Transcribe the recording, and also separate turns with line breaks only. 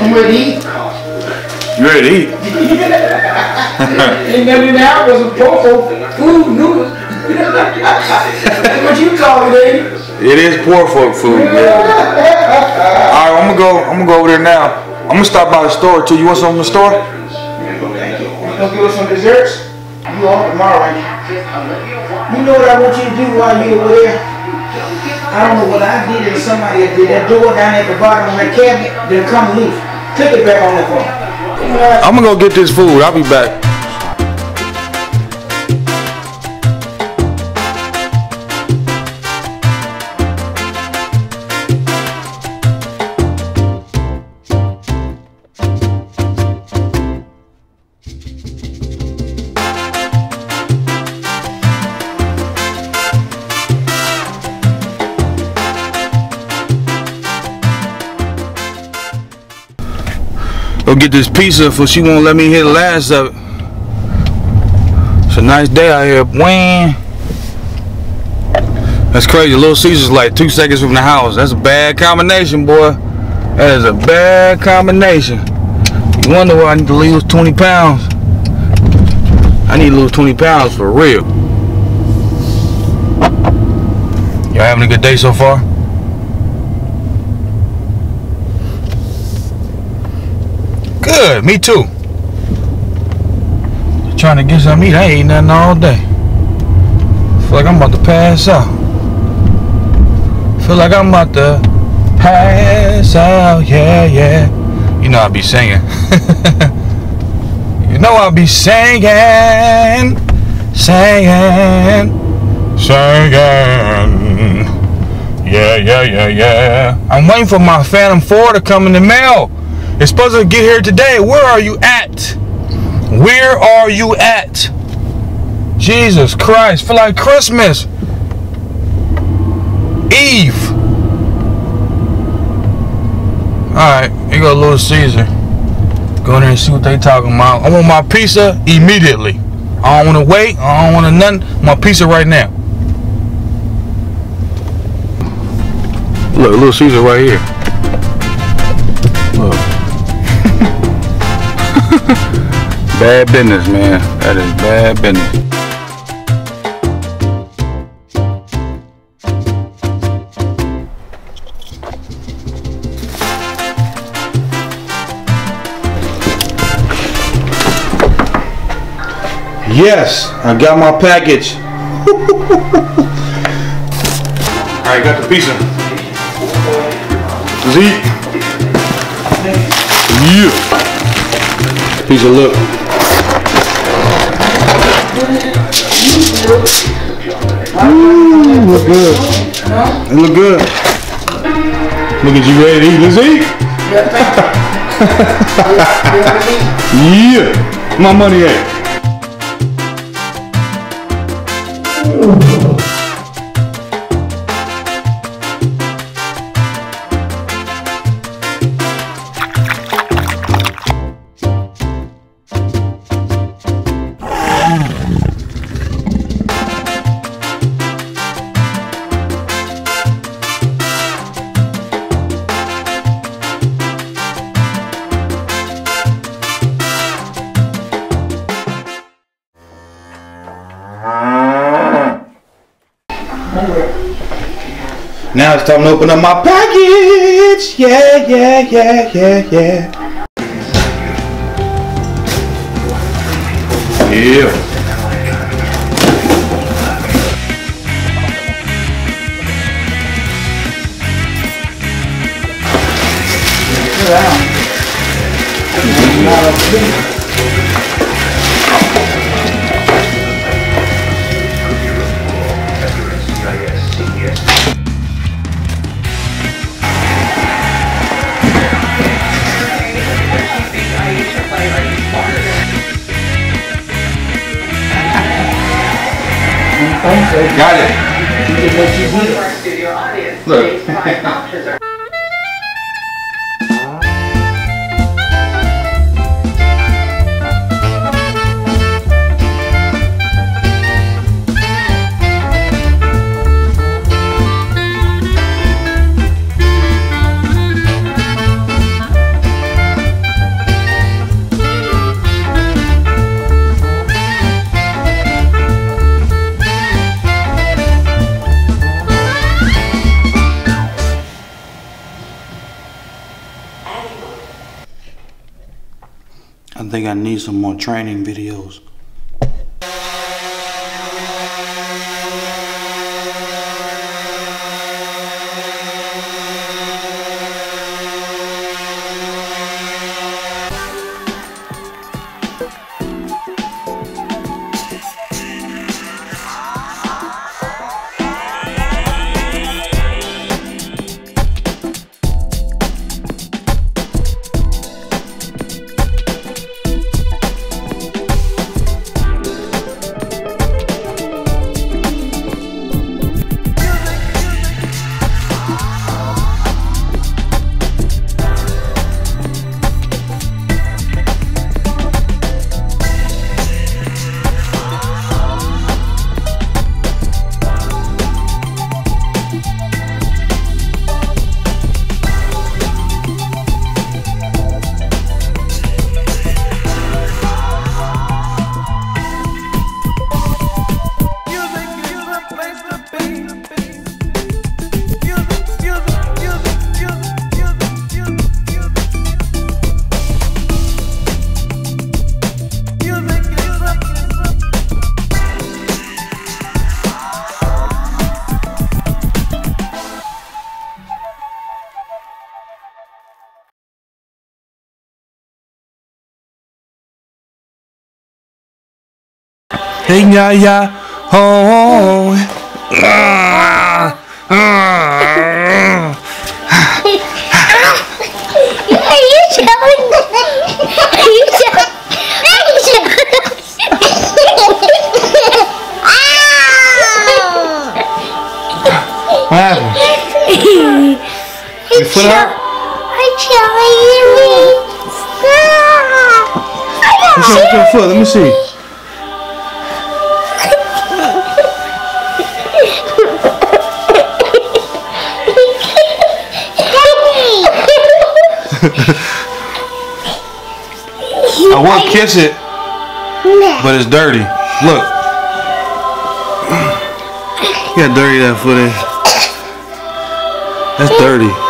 I'm ready to eat.
You ready to eat?
And then now was a poor folk food noodles. what you call it, eh?
It is poor folk food, yeah. All right, I'm gonna go. I'm gonna go over there now. I'm gonna stop by the store too. You want something from the store?
Gonna give us some desserts? You off tomorrow? You know what I want you to do while you're over there? I don't know what I did or somebody did. That door down at the bottom of that cabinet, then come loose. Click it back on the phone.
I'm gonna go get this food. I'll be back. Go get this pizza for she won't let me hit the last of it. It's a nice day out here. Wham. That's crazy. Little Caesar's like two seconds from the house. That's a bad combination, boy. That is a bad combination. You wonder why I need to lose 20 pounds. I need to lose 20 pounds for real. Y'all having a good day so far? Good, me too. Trying to get some meat. I ain't nothing all day. Feel like I'm about to pass out. Feel like I'm about to pass out. Yeah, yeah. You know I'll be singing. you know I'll be singing, singing, singing. Yeah, yeah, yeah, yeah. I'm waiting for my Phantom 4 to come in the mail. It's supposed to get here today. Where are you at? Where are you at? Jesus Christ. Feel like Christmas. Eve. Alright, here go Little Caesar. Go in there and see what they talking about. I want my pizza immediately. I don't want to wait. I don't want to nothing. My pizza right now. Look, Little Caesar right here. Bad business, man. That is bad business. Yes, I got my package. I got the pizza. Zeke. Yeah. Pizza look. Ooh, look good. It look good. Look at you ready to eat. Let's eat. yeah. My money at. Now it's time to open up my package. Yeah, yeah, yeah, yeah, yeah. Yeah. Got it. Look. think I need some more training videos. Hey ya ya oh.
Are you you showing? Are you showing?
What happened? Your foot hurt?
I'm showing you.
What's wrong with your foot? Let me see. I would kiss it, but it's dirty. Look. You got dirty that foot is. That's dirty.